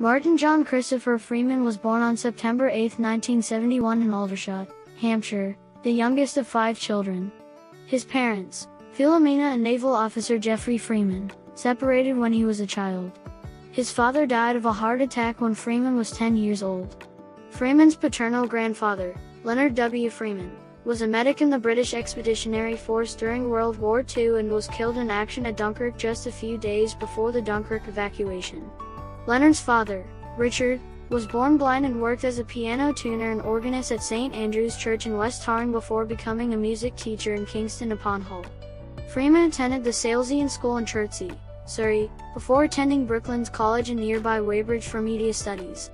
Martin John Christopher Freeman was born on September 8, 1971 in Aldershot, Hampshire, the youngest of five children. His parents, Philomena and naval officer Jeffrey Freeman, separated when he was a child. His father died of a heart attack when Freeman was 10 years old. Freeman's paternal grandfather, Leonard W. Freeman, was a medic in the British Expeditionary Force during World War II and was killed in action at Dunkirk just a few days before the Dunkirk evacuation. Leonard's father, Richard, was born blind and worked as a piano tuner and organist at St. Andrew's Church in West Tarn before becoming a music teacher in Kingston upon Hull. Freeman attended the Salesian School in Chertsey, Surrey, before attending Brooklands College in nearby Weybridge for media studies.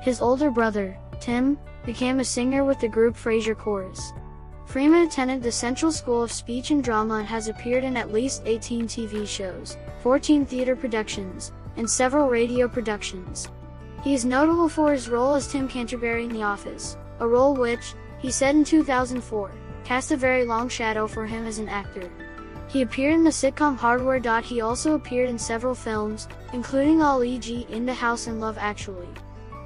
His older brother, Tim, became a singer with the group Frazer Chorus. Freeman attended the Central School of Speech and Drama and has appeared in at least 18 TV shows, 14 theater productions, and several radio productions. He is notable for his role as Tim Canterbury in The Office, a role which, he said in 2004, cast a very long shadow for him as an actor. He appeared in the sitcom Hardware. He also appeared in several films, including Ali G Indahouse and Love Actually.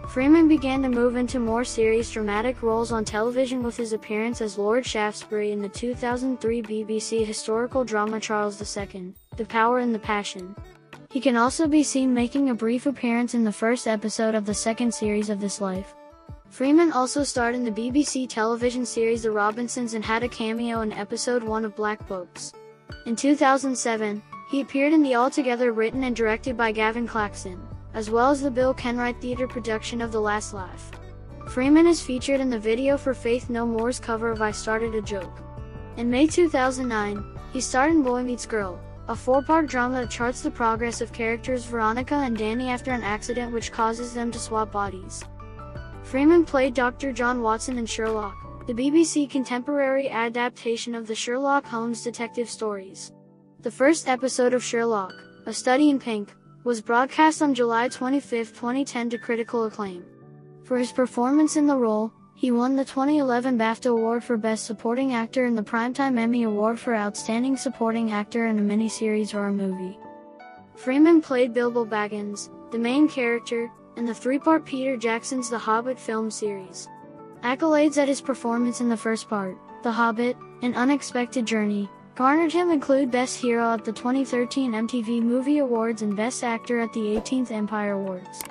Freeman began to move into more serious dramatic roles on television with his appearance as Lord Shaftesbury in the 2003 BBC historical drama Charles II, The Power and the Passion. He can also be seen making a brief appearance in the first episode of the second series of This Life. Freeman also starred in the BBC television series The Robinsons and had a cameo in episode 1 of Black Books. In 2007, he appeared in the All Together written and directed by Gavin Claxton, as well as the Bill Kenwright theater production of The Last Laugh. Freeman is featured in the video for Faith No More's cover of I Started a Joke. In May 2009, he starred in Boy Meets Girl, a four-part drama that charts the progress of characters Veronica and Danny after an accident which causes them to swap bodies. Freeman played Dr. John Watson in Sherlock, the BBC contemporary adaptation of the Sherlock Holmes detective stories. The first episode of Sherlock, A Study in Pink, was broadcast on July 25, 2010 to critical acclaim. For his performance in the role, he won the 2011 BAFTA Award for Best Supporting Actor and the Primetime Emmy Award for Outstanding Supporting Actor in a Miniseries or a Movie. Freeman played Bilbo Baggins, the main character, in the three-part Peter Jackson's The Hobbit film series. Accolades at his performance in the first part, The Hobbit, An Unexpected Journey, garnered him include Best Hero at the 2013 MTV Movie Awards and Best Actor at the 18th Empire Awards.